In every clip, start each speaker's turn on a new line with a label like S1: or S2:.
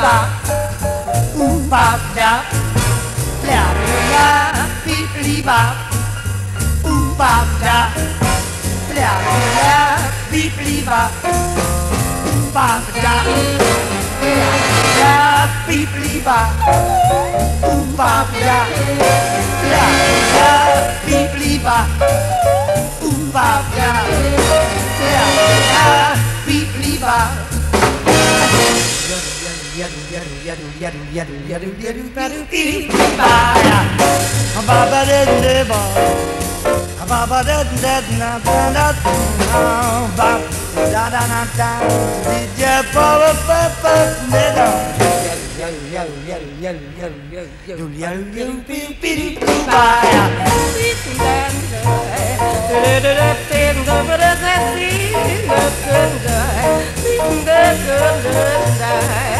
S1: bop, ooh bop dop, la la la, beepity bop, ooh bop dop, la la la, beepity bop, ooh bop dop, la la la, beepity bop, ooh bop dop, la la la, beepity bop, ooh bop dop, la la la, beepity.
S2: Bye.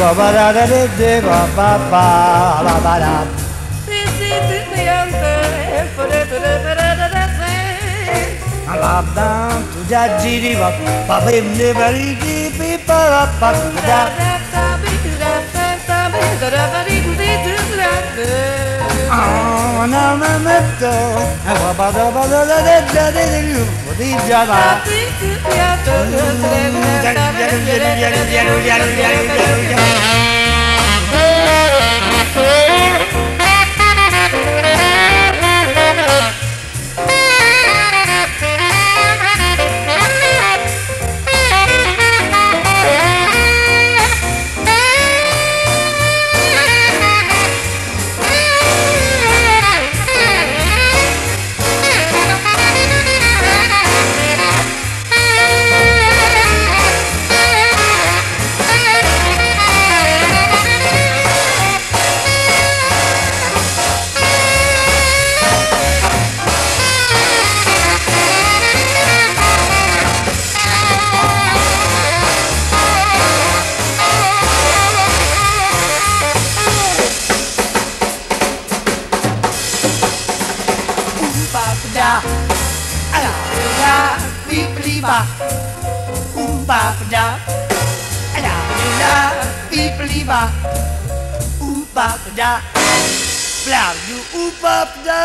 S1: ba ba da da da da ba ba ba ba ba da. Ba ba tu da di di ba ba ba ba bi ba for a buck. umpapda Alhamdulillah pipeliba umpapda Alhamdulillah pipeliba umpapda Blau du umpapda